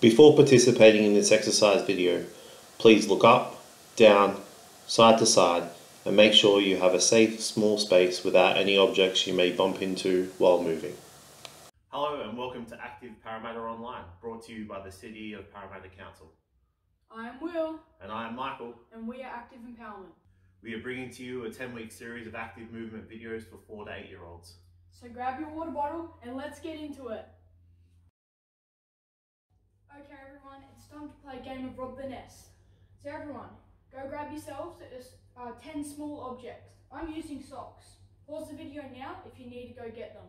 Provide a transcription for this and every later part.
Before participating in this exercise video, please look up, down, side to side and make sure you have a safe small space without any objects you may bump into while moving. Hello and welcome to Active Parramatta Online, brought to you by the City of Parramatta Council. I am Will, And I am Michael. and we are Active Empowerment. We are bringing to you a 10 week series of active movement videos for 4 to 8 year olds. So grab your water bottle and let's get into it. Okay, everyone, it's time to play a game of Rob the Nest. So, everyone, go grab yourselves uh, 10 small objects. I'm using socks. Pause the video now if you need to go get them.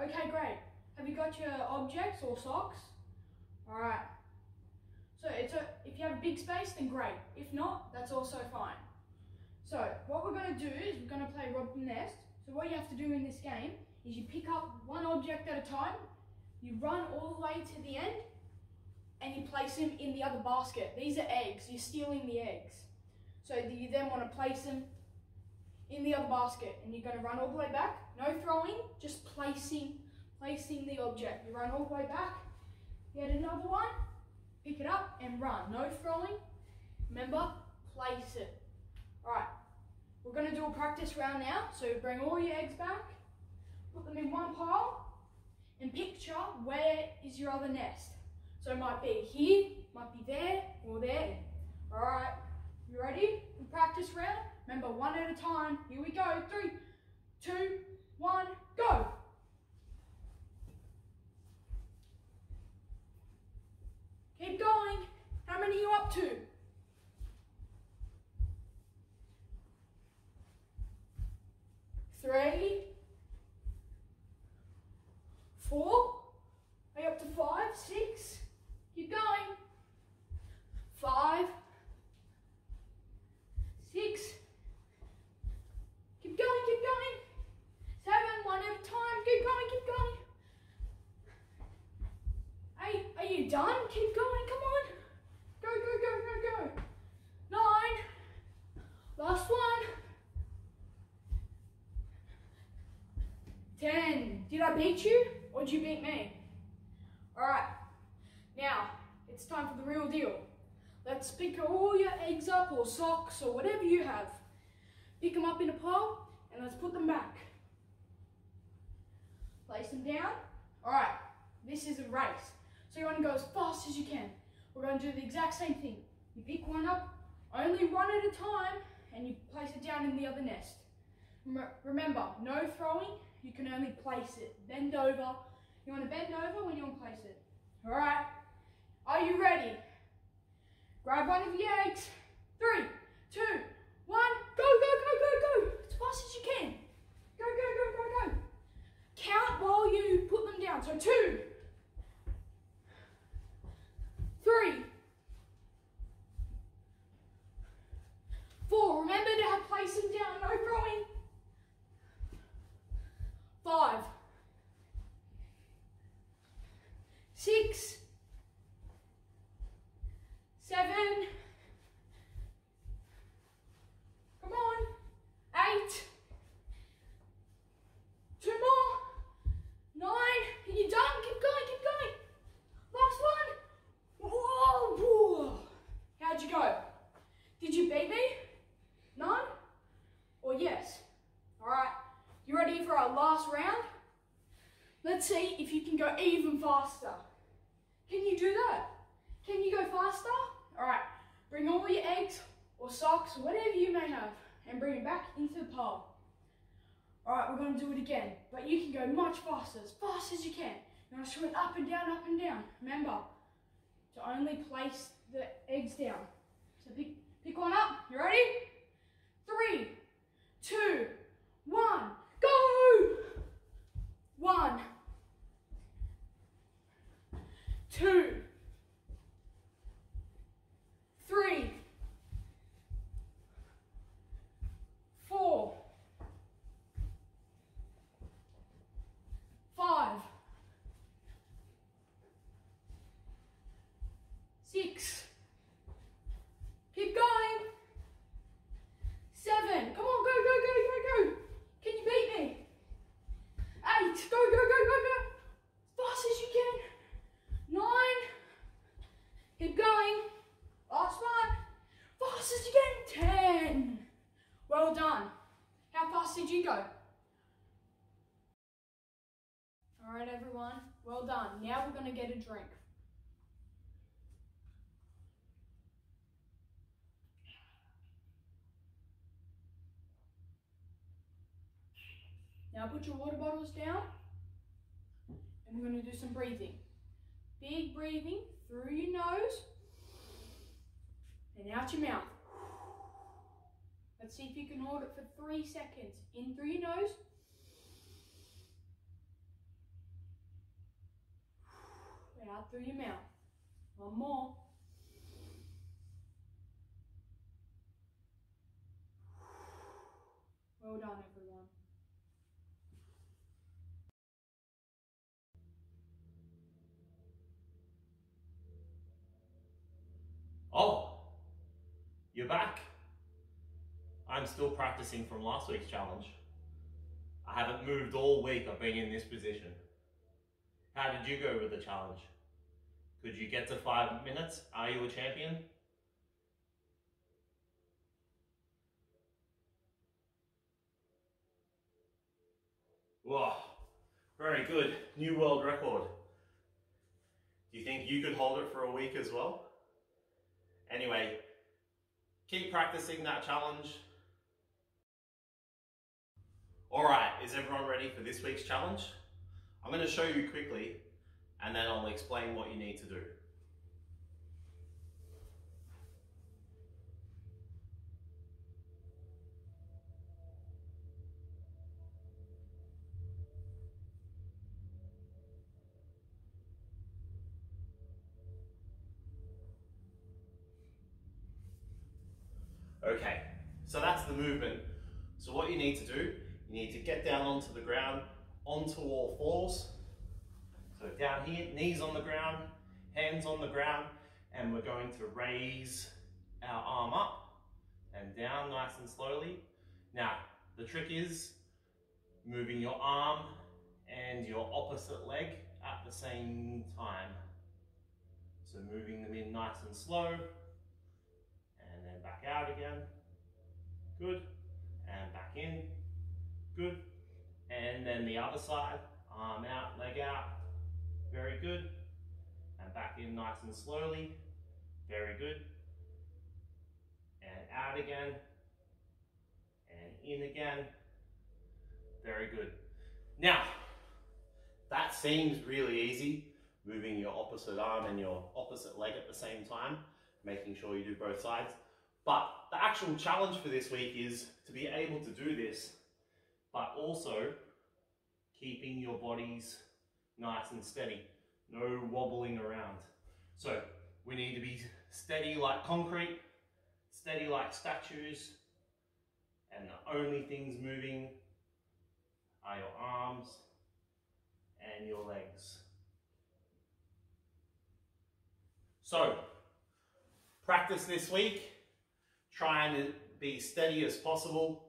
Okay, great. Have you got your objects or socks? Alright. So it's a, if you have a big space, then great. If not, that's also fine. So what we're going to do is we're going to play Rob the Nest. So what you have to do in this game is you pick up one object at a time, you run all the way to the end, and you place them in the other basket. These are eggs. You're stealing the eggs. So you then want to place them in the other basket, and you're going to run all the way back. No throwing, just placing, placing the object. You run all the way back. Get another one pick it up and run. No throwing. Remember, place it. All right, we're gonna do a practice round now. So bring all your eggs back, put them in one pile, and picture where is your other nest. So it might be here, might be there, or there. All right, you ready? For practice round. Remember, one at a time. Here we go. Three, two, one, go. Keep going. How many are you up to? Three. Four. Are you up to five? Six. Keep going. Five. Six. Keep going, keep going. Seven, one at a time. Keep going, keep going. Hey, are you done? Keep going, come on. Go, go, go, go, go. Nine. Last one. Ten. Did I beat you or did you beat me? Alright. Now, it's time for the real deal. Let's pick all your eggs up or socks or whatever you have. Pick them up in a pile and let's put them back. Place them down. Alright, this is a race. So you want to go as fast as you can. We're going to do the exact same thing. You pick one up, only one at a time, and you place it down in the other nest. Remember, no throwing, you can only place it. Bend over. You want to bend over when you want to place it. All right, are you ready? Grab one of your eggs. Three, two, one, go, go, go, go, go. As fast as you can. Go, go, go, go, go. Count while you put them down. So two, three, four. Remember to have place them down, no throwing. Five, six, seven. Come on, eight. Two more. Nine. Are you done? Keep going, keep going. Last one. Whoa, whoa. How'd you go? Did you beat me? None? Or yes? Alright, you ready for our last round? Let's see if you can go even faster. Can you do that? Can you go faster? Alright, bring all your eggs or socks, whatever you may have, and bring it back into the pile. Alright, we're going to do it again, but you can faster, as fast as you can. To swing up and down, up and down. Remember, to only place the eggs down. So pick, pick one up. You ready? Three, two, one, go! One, two, three, four, five, six. Keep going. Seven. Come on, go, go, go, go, go. Can you beat me? Eight. Go, go, go, go, go. As fast as you can. Nine. fast did you go? Alright everyone, well done. Now we're going to get a drink. Now put your water bottles down and we're going to do some breathing. Big breathing through your nose and out your mouth. Let's see if you can hold it for three seconds. In through your nose. Out through your mouth. One more. Well done, you're back. I'm still practicing from last week's challenge. I haven't moved all week, I've been in this position. How did you go with the challenge? Could you get to five minutes? Are you a champion? Wow, very good. New world record. Do you think you could hold it for a week as well? Anyway, keep practicing that challenge. All right, is everyone ready for this week's challenge? I'm going to show you quickly and then I'll explain what you need to do. Okay, so that's the movement. So what you need to do, you need to get down onto the ground, onto all fours. So down here, knees on the ground, hands on the ground, and we're going to raise our arm up and down nice and slowly. Now, the trick is moving your arm and your opposite leg at the same time. So moving them in nice and slow, back out again. Good. And back in. Good. And then the other side, arm out, leg out. Very good. And back in nice and slowly. Very good. And out again. And in again. Very good. Now, that seems really easy, moving your opposite arm and your opposite leg at the same time making sure you do both sides. But the actual challenge for this week is to be able to do this, but also keeping your bodies nice and steady, no wobbling around. So we need to be steady like concrete, steady like statues, and the only things moving are your arms and your legs. So practice this week. Try and be steady as possible.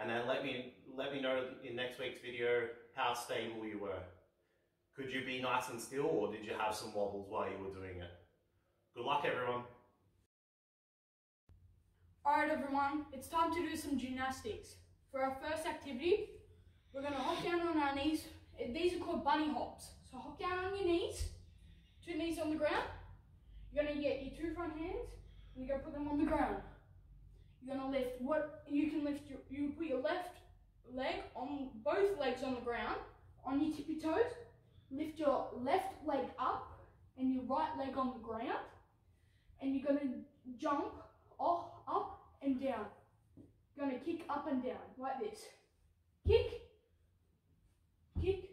And then let me, let me know in next week's video how stable you were. Could you be nice and still or did you have some wobbles while you were doing it? Good luck everyone. Alright everyone, it's time to do some gymnastics. For our first activity, we're going to hop down on our knees. Eh, these are called bunny hops. So hop down on your knees, two knees on the ground, you're gonna get your two front hands and you're gonna put them on the ground. You're gonna lift what you can lift your you put your left leg on both legs on the ground on your tippy toes. Lift your left leg up and your right leg on the ground. And you're gonna jump off up and down. You're gonna kick up and down like this. Kick, kick,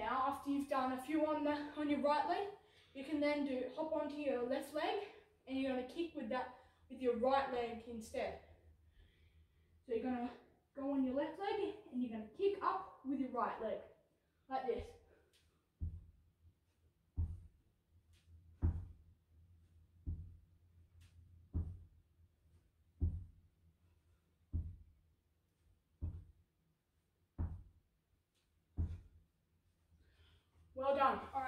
Now, after you've a few on the on your right leg, you can then do hop onto your left leg, and you're gonna kick with that with your right leg instead. So you're gonna go on your left leg, and you're gonna kick up with your right leg, like this.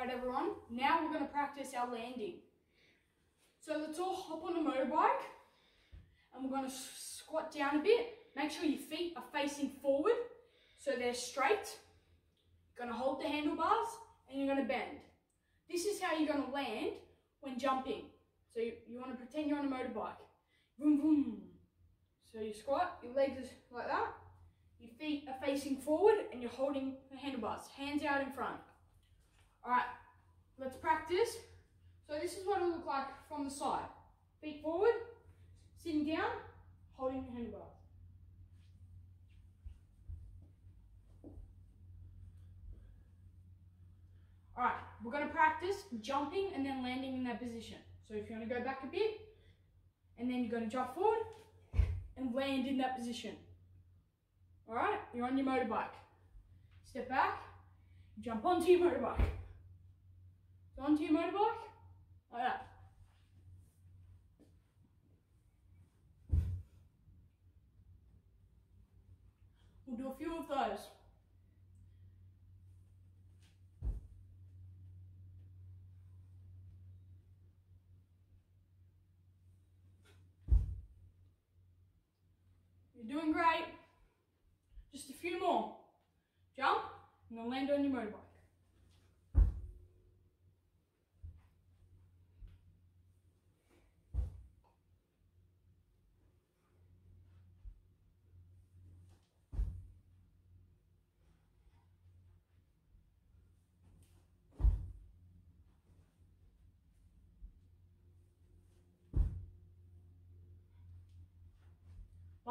Alright everyone, now we're going to practice our landing. So let's all hop on a motorbike and we're going to squat down a bit. Make sure your feet are facing forward so they're straight. You're going to hold the handlebars and you're going to bend. This is how you're going to land when jumping. So you, you want to pretend you're on a motorbike. Boom, boom. So you squat, your legs are like that. Your feet are facing forward and you're holding the handlebars, hands out in front. All right, let's practice. So this is what it'll look like from the side. Feet forward, sitting down, holding the handlebars. All right, we're gonna practice jumping and then landing in that position. So if you wanna go back a bit, and then you're gonna jump forward and land in that position. All right, you're on your motorbike. Step back, jump onto your motorbike. Onto your motorbike, like that. We'll do a few of those. You're doing great. Just a few more. Jump and then land on your motorbike.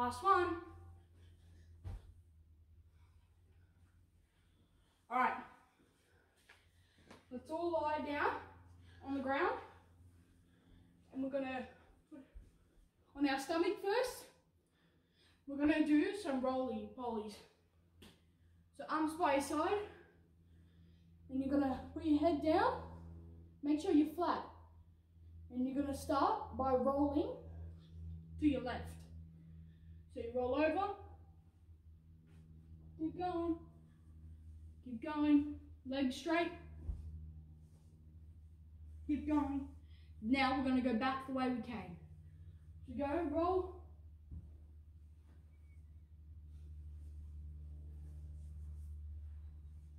Last one. All right. Let's all lie down on the ground. And we're gonna put on our stomach first. We're gonna do some rolly polies. So arms by your side. And you're gonna put your head down. Make sure you're flat. And you're gonna start by rolling to your left. So you roll over, keep going, keep going, legs straight, keep going. Now we're going to go back the way we came. So go, roll.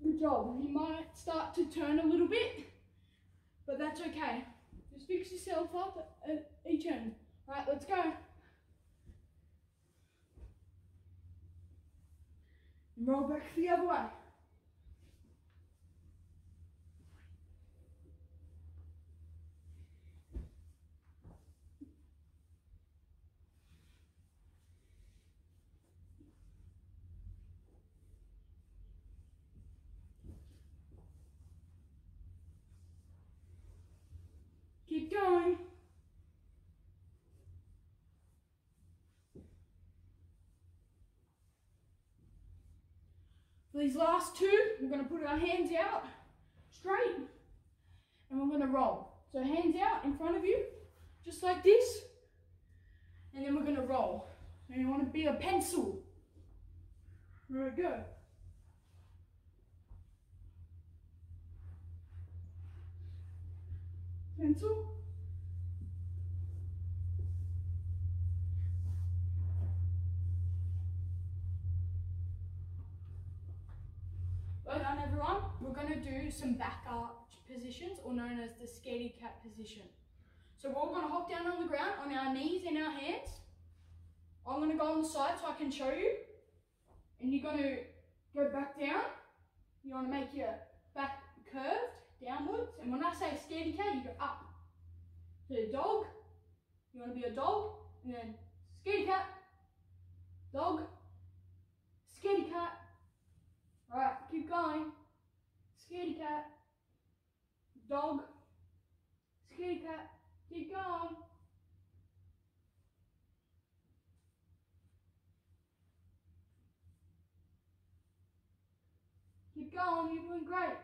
Good job. You might start to turn a little bit, but that's okay. Just fix yourself up at each end. All right, let's go. And roll back the other way. Keep going. For these last two, we're going to put our hands out straight and we're going to roll. So hands out in front of you, just like this. And then we're going to roll. And you want to be a pencil. There we go. Pencil. Well done everyone. We're going to do some back arch positions or known as the scaredy cat position. So we're all going to hop down on the ground on our knees and our hands. I'm going to go on the side so I can show you. And you're going to go back down. You want to make your back curved downwards. And when I say scaredy cat, you go up. So dog, you want to be a dog. And then scaredy cat, dog, scaredy cat, Alright, keep going. Scaredy cat. Dog. Scaredy cat. Keep going. Keep going, you're doing great.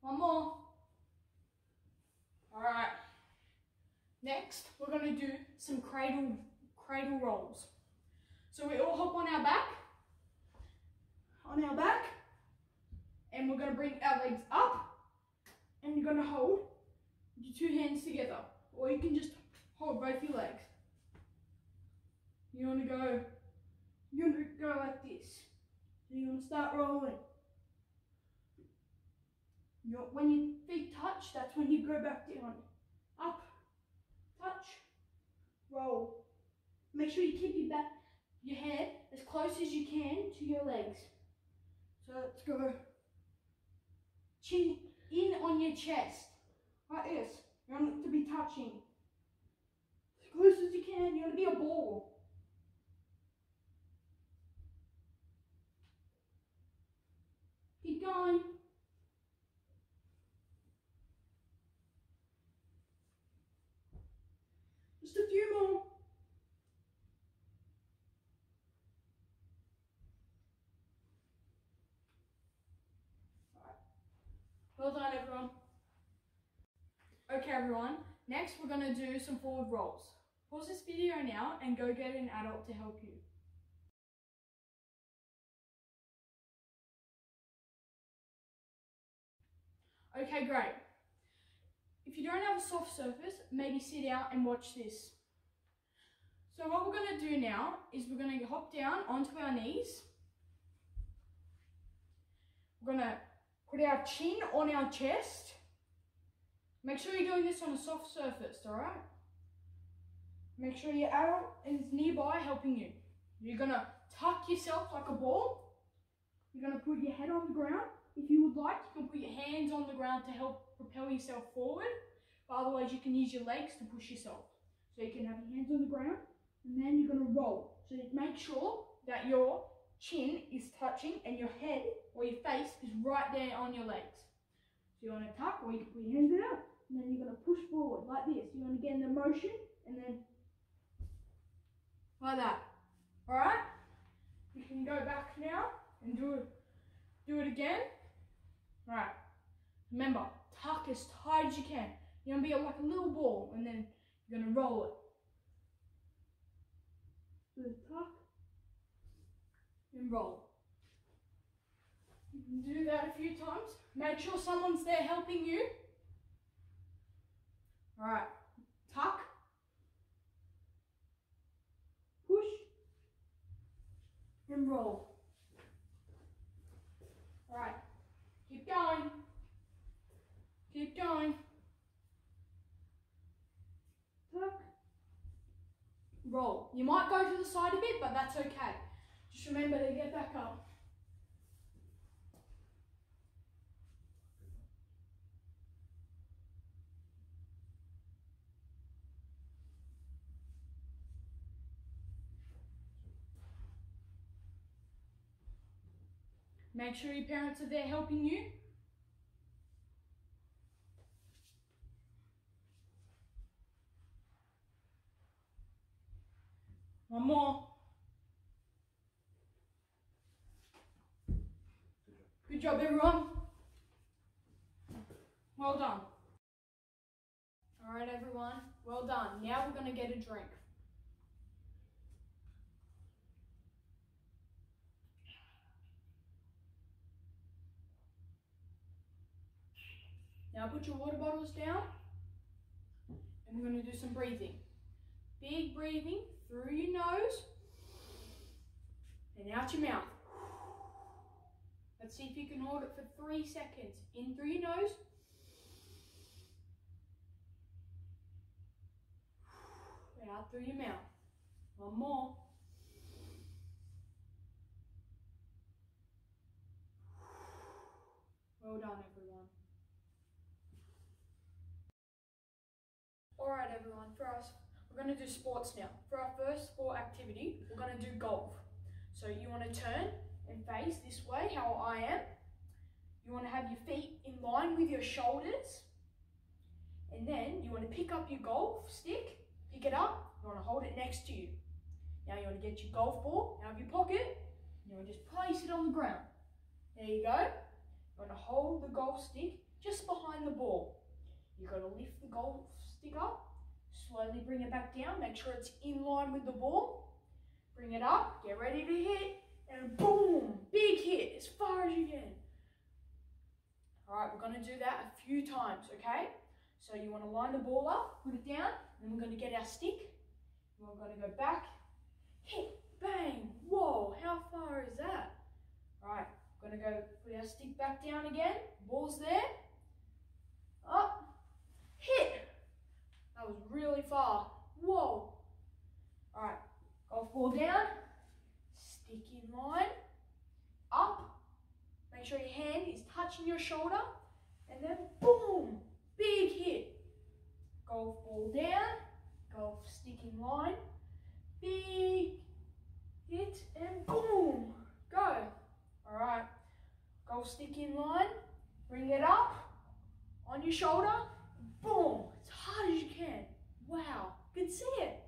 One more. Alright. Next, we're going to do some cradle cradle rolls. So we all hop on our back on our back. And we're going to bring our legs up. And you're going to hold your two hands together. Or you can just hold both your legs. You want to go, you want to go like this. You want to start rolling. You're, when your feet touch, that's when you go back down. Up, touch, roll. Make sure you keep your back, your head as close as you can to your legs. So let's go. Chin in on your chest, like this. You want it to be touching. As close as you can, you want to be a ball. Keep going. Just a few more. Well done, everyone. Okay, everyone. Next, we're going to do some forward rolls. Pause this video now and go get an adult to help you. Okay, great. If you don't have a soft surface, maybe sit out and watch this. So what we're going to do now is we're going to hop down onto our knees. We're going to put our chin on our chest. Make sure you're doing this on a soft surface, alright? Make sure your arrow is nearby helping you. You're going to tuck yourself like a ball. You're going to put your head on the ground. If you would like, you can put your hands on the ground to help propel yourself forward. But otherwise, you can use your legs to push yourself. So you can have your hands on the ground and then you're going to roll. So make sure that your chin is touching and your head or your face is right there on your legs. So you want to tuck or you put your hands out and then you're going to push forward like this. You want to get in the motion and then like that. Alright? You can go back now and do it, do it again. All right. Remember, tuck as tight as you can. You're gonna be like a little ball and then you're gonna roll it. So tuck and roll. You can do that a few times. Make sure someone's there helping you. Alright. Tuck. Push. And roll. Alright. Keep going. Keep going. Tuck. Roll. You might go to the side a bit, but that's okay. Just remember to get back up. Make sure your parents are there helping you. One more. Good job, everyone. Well done. All right, everyone. Well done. Now we're going to get a drink. Now put your water bottles down and we're going to do some breathing. Big breathing through your nose and out your mouth. Let's see if you can hold it for three seconds. In through your nose. Out through your mouth. One more. Well done, everyone. For us, we're going to do sports now. For our first sport activity, we're going to do golf. So you want to turn and face this way, how I am. You want to have your feet in line with your shoulders. And then you want to pick up your golf stick, pick it up, you want to hold it next to you. Now you want to get your golf ball out of your pocket, you want to just place it on the ground. There you go. You want to hold the golf stick just behind the ball. You've got to lift the golf stick up, slowly bring it back down, make sure it's in line with the ball. Bring it up, get ready to hit, and boom, big hit as far as you can. All right, we're gonna do that a few times, okay? So you wanna line the ball up, put it down, and then we're gonna get our stick. We're gonna go back, hit, bang, whoa, how far is that? All right, we're gonna go put our stick back down again, ball's there, up, hit. That was really far, whoa. All right, golf ball down, stick in line, up, Make sure your hand is touching your shoulder. And then boom, big hit. Golf ball down, golf stick in line, big hit and boom, go. All right, golf stick in line, bring it up on your shoulder, boom, as hard as you can. Wow, you can see it.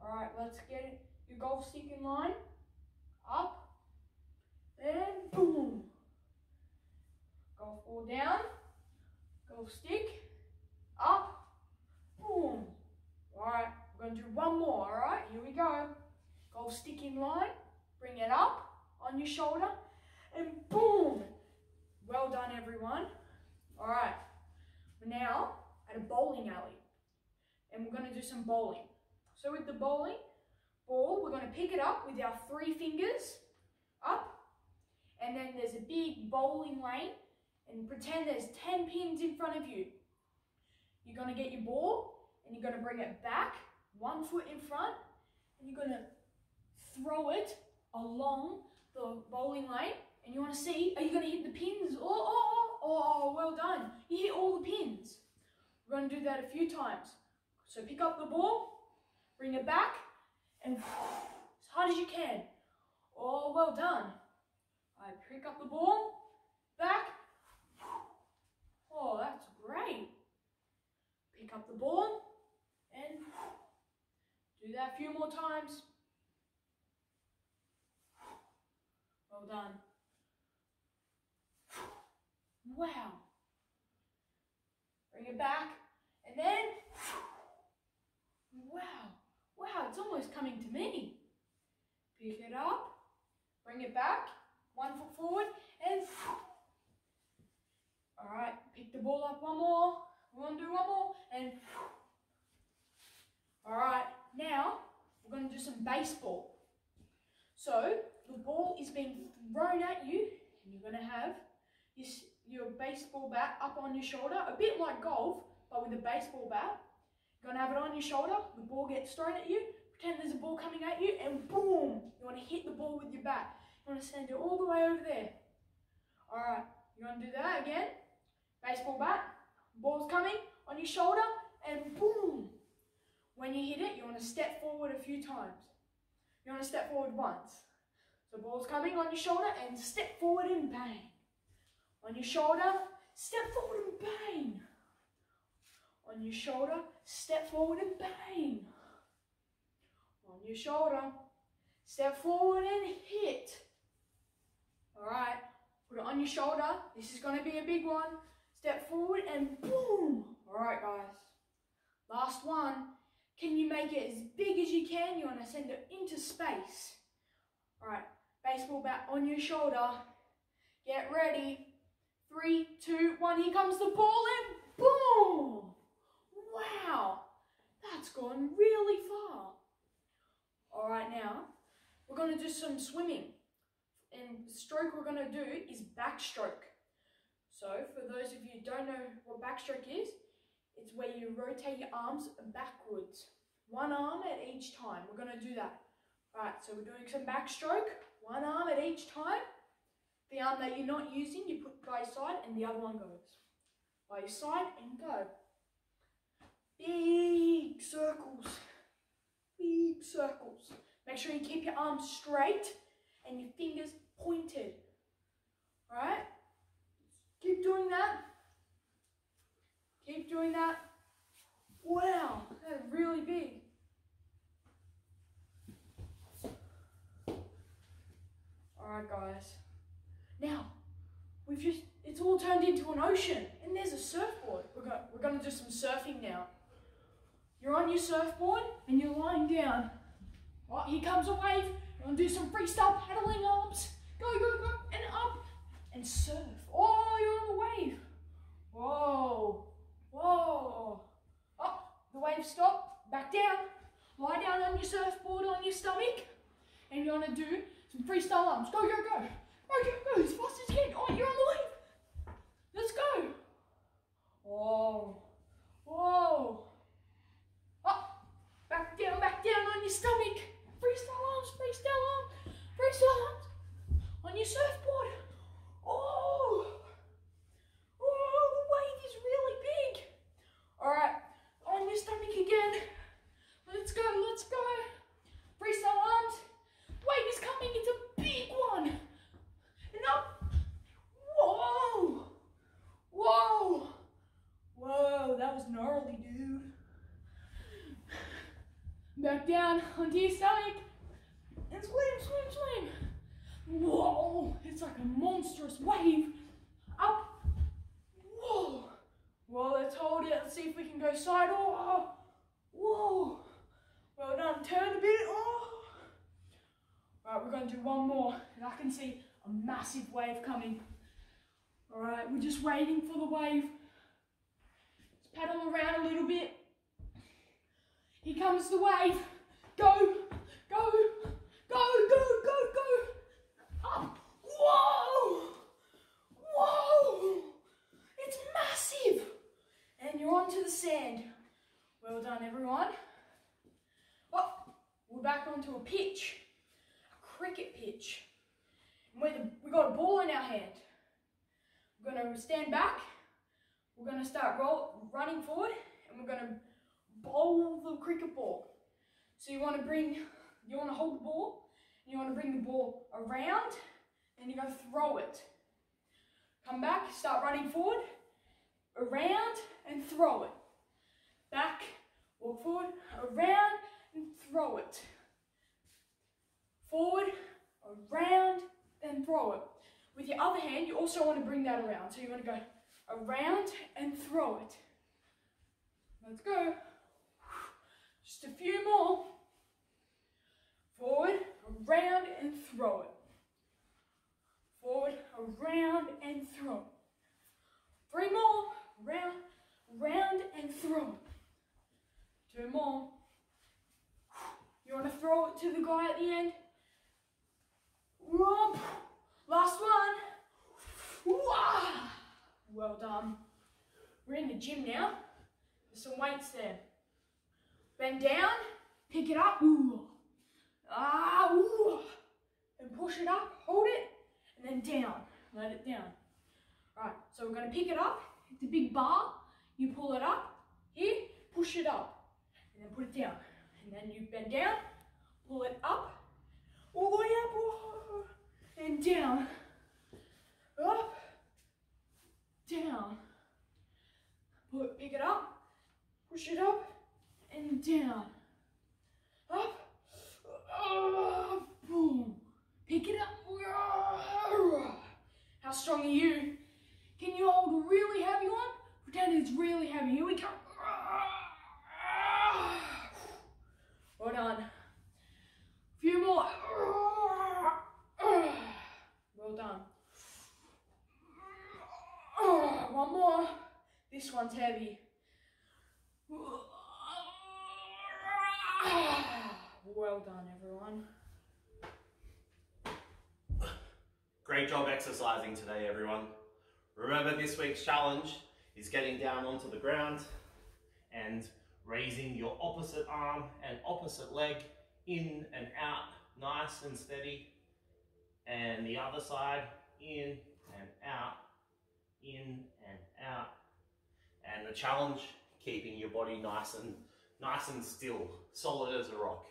All right, let's get it. your golf stick in line, up, and boom. Golf ball down, golf stick, up, boom. All right, we're gonna do one more, all right? Here we go. Golf stick in line, bring it up on your shoulder, and boom. Well done, everyone. All right, we're now at a bowling alley, and we're gonna do some bowling. So with the bowling ball, we're gonna pick it up with our three fingers, up, and then there's a big bowling lane and pretend there's 10 pins in front of you. You're going to get your ball and you're going to bring it back, one foot in front, and you're going to throw it along the bowling lane. And you want to see, are you going to hit the pins? Oh, oh, oh, oh, well done. You hit all the pins. We're going to do that a few times. So pick up the ball, bring it back, and as hard as you can. Oh, well done. I pick up the ball, back. Oh, that's great. Pick up the ball and do that a few more times. Well done. Wow. Bring it back. And then, wow, wow, it's almost coming to me. Pick it up, bring it back, one foot forward. And all right, pick the ball up one more. We're gonna do one more. And all right, now we're gonna do some baseball. So the ball is being thrown at you and you're gonna have your, your baseball bat up on your shoulder, a bit like golf, but with a baseball bat. You're gonna have it on your shoulder, the ball gets thrown at you, pretend there's a ball coming at you and boom, you wanna hit the ball with your bat. You want to send it all the way over there. All right, you want to do that again? Baseball bat, ball's coming on your shoulder, and boom. When you hit it, you want to step forward a few times. You want to step forward once. So ball's coming on your shoulder, and step forward and bang. On your shoulder, step forward and bang. On your shoulder, step forward and bang. On your shoulder, step forward and hit. All right, put it on your shoulder. This is gonna be a big one. Step forward and boom. All right, guys. Last one. Can you make it as big as you can? You wanna send it into space. All right, baseball bat on your shoulder. Get ready. Three, two, one. Here comes the ball and boom. Wow, that's gone really far. All right, now we're gonna do some swimming and the stroke we're going to do is backstroke. So for those of you don't know what backstroke is, it's where you rotate your arms backwards. One arm at each time. We're going to do that. Alright, so we're doing some backstroke. One arm at each time. The arm that you're not using, you put by your side and the other one goes. By your side and go. Big circles. Big circles. Make sure you keep your arms straight and your fingers pointed. Alright? Keep doing that. Keep doing that. Wow, that's really big. Alright guys. Now, we've just, it's all turned into an ocean and there's a surfboard. We're going we're to do some surfing now. You're on your surfboard and you're lying down. Oh, here comes a wave wanna do some freestyle paddling arms? Go, go, go, and up, and surf. Oh, you're on the wave. Whoa, whoa. Oh, the wave stopped, back down. Lie down on your surfboard on your stomach, and you wanna do some freestyle arms. Go, go, go. Go, go, as fast as you can. Oh, you're on the wave. Let's go. Whoa, back down, back down on your stomach. Freestyle arms, freestyle arms, freestyle arms. On your surfboard. Oh, oh, the wave is really big. All right, on your stomach again. Let's go, let's go. Freestyle arms. Wave is coming, it's a big one. And up. Whoa. Whoa. Whoa, that was gnarly, dude. Back down onto your stomach. And swim, swim, swim. Whoa, it's like a monstrous wave. Up. Whoa. Well, let's hold it. Let's see if we can go side. Oh, oh. whoa. Well done. Turn a bit. Oh. Right, we're going to do one more. And I can see a massive wave coming. All right, we're just waiting for the wave. Let's paddle around a little bit. Here comes the wave. Go, go, go, go, go, go. Up. Whoa. Whoa. It's massive. And you're onto the sand. Well done, everyone. Oh, we're back onto a pitch, a cricket pitch. And we're the, we got a ball in our hand. We're gonna stand back. We're gonna start roll, running forward, and we're gonna bowl the cricket ball. So you want to bring, you want to hold the ball, and you want to bring the ball around, and you're gonna throw it. Come back, start running forward, around, and throw it. Back, walk forward, around, and throw it. Forward, around, and throw it. With your other hand, you also want to bring that around. So you want to go around and throw it. Let's go. Just a few more. Forward, around, and throw it. Forward, around, and throw. Three more. Round, round, and throw. Two more. You want to throw it to the guy at the end? Romp. Last one. Wah. Done. We're in the gym now. There's some weights there. Bend down, pick it up. Ooh. Ah, ooh. And push it up, hold it, and then down. Let it down. Alright, so we're to pick it up. It's a big bar. You pull it up. Here, push it up. And then put it down. And then you bend down, pull it up, all the way up, and down. Up, down. Put, pick it up, push it up, and down. Up, uh, boom. Pick it up. How strong are you? Can you hold a really heavy one? Pretend it's really heavy. Here we go. Well done. Few more. Well done. One more. This one's heavy. Well done, everyone. Great job exercising today, everyone. Remember this week's challenge is getting down onto the ground and raising your opposite arm and opposite leg in and out, nice and steady. And the other side, in and out, in and out. And the challenge, keeping your body nice and nice and still, solid as a rock.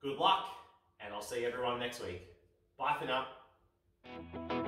Good luck, and I'll see everyone next week. Bye for now.